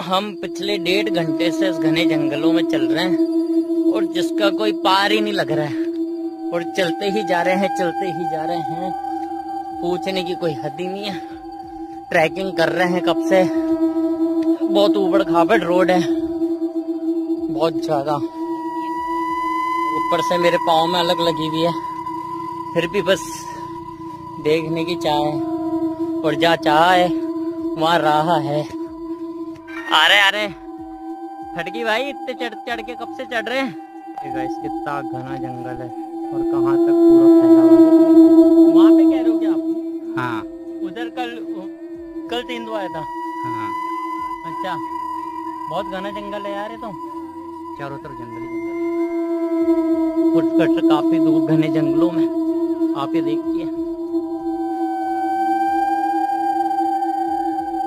हम पिछले डेढ़ घंटे से इस घने जंगलों में चल रहे हैं और जिसका कोई पार ही नहीं लग रहा है। और चलते ही जा रहे हैं, चलते ही जा रहे हैं। पूछने की कोई हद ही नहीं है। ट्रैकिंग कर रहे हैं कब से? बहुत उबड़ खाबड़ रोड है। बहुत ज़्यादा। ऊपर से मेरे पाँव में अलग लगी हुई है। फिर भी बस देखने की चाह है। और जहाँ चाह है, वहाँ राह है। अरे अरे फटकी भाई इतने चढ़ चढ़ के कब से चढ़ रहे हैं? कितना घना जंगल है और कहाँ तक पूरा फैला हुआ वहाँ पे कह रहे हो क्या आप? हाँ। उधर कल कल तेंदुआ आया था। हाँ। अच्छा। बहुत घना जंगल है यार ये तो। चारों तरफ़ जंगल ही जंगल है। काफ़ी दूर घने जंगलों में। आप ये देखिए।